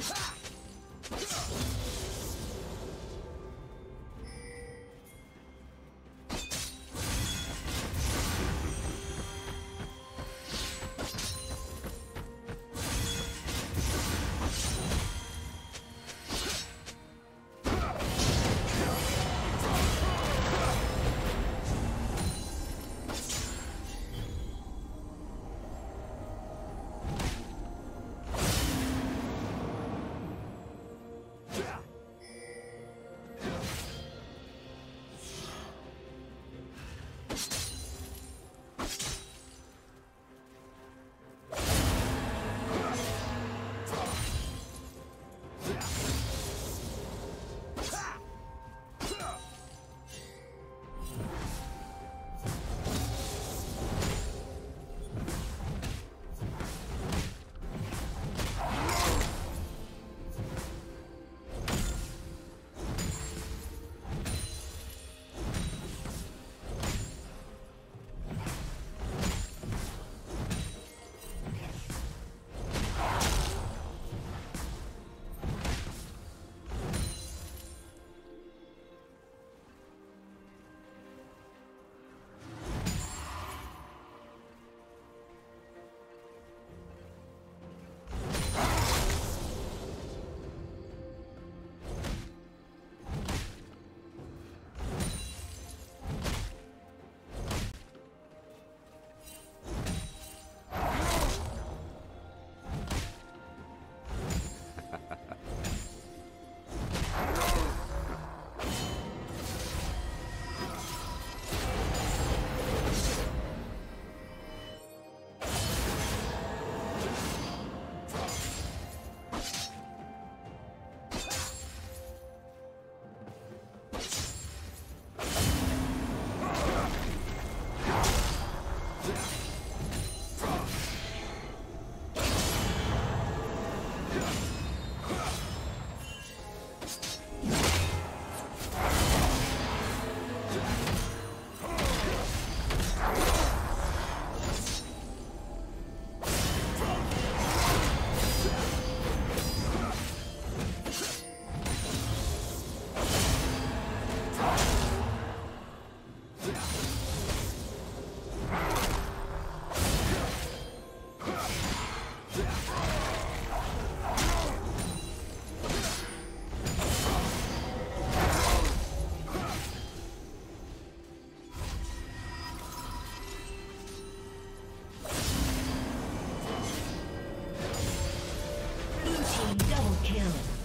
Ha! Double kill.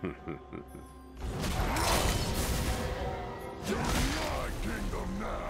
kingdom now!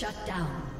Shut down.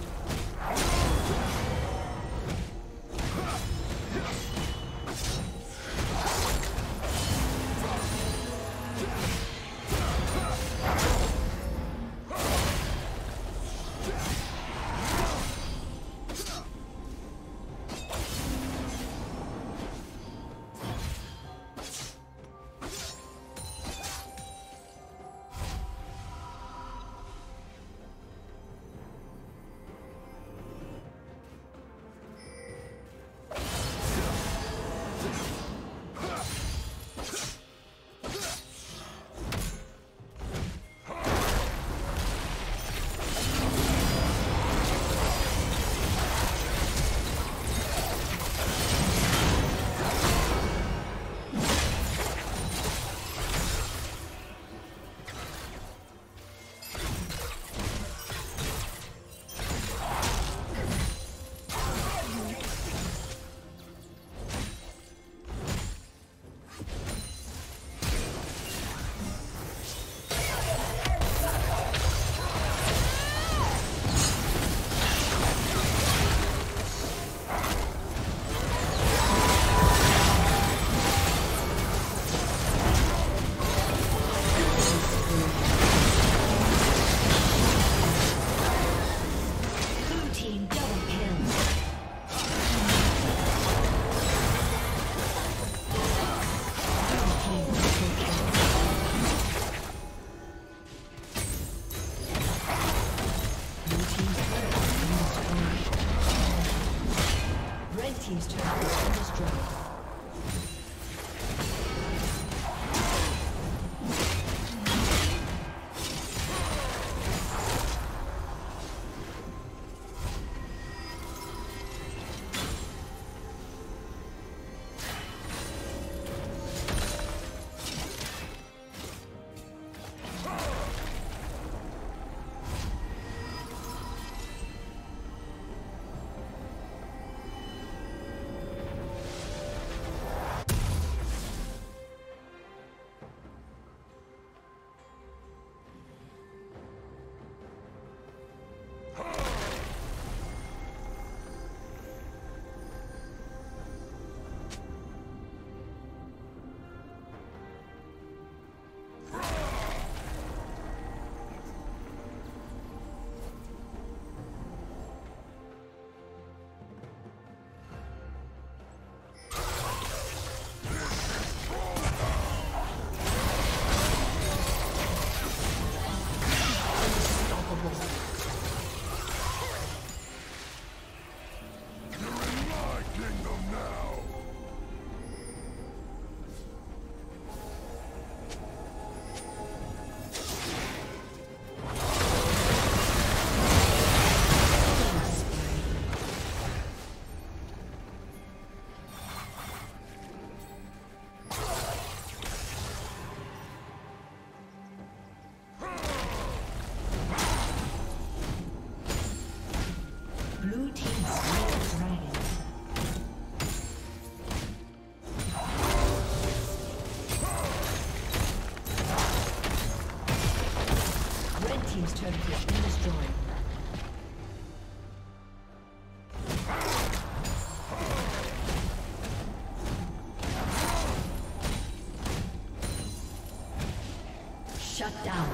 Shut down.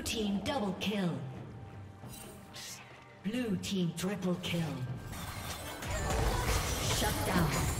Blue team double kill. Blue team triple kill. Shut down.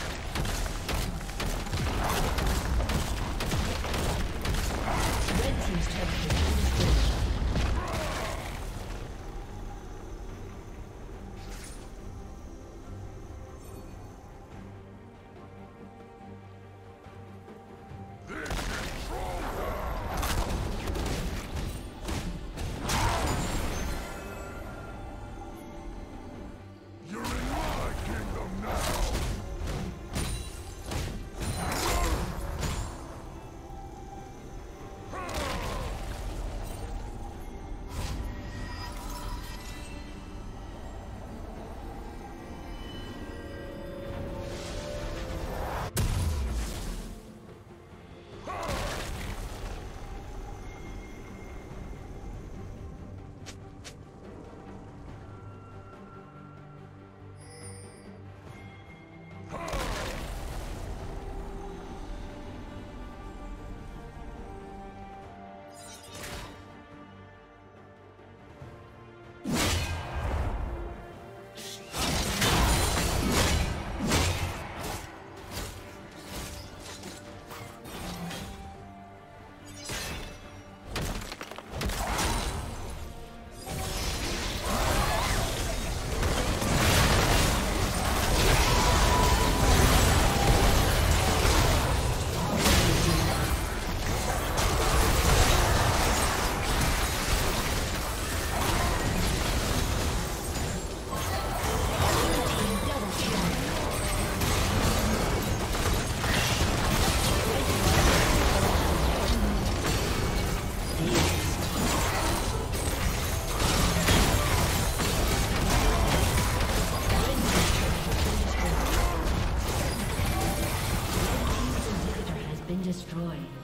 Destroyed.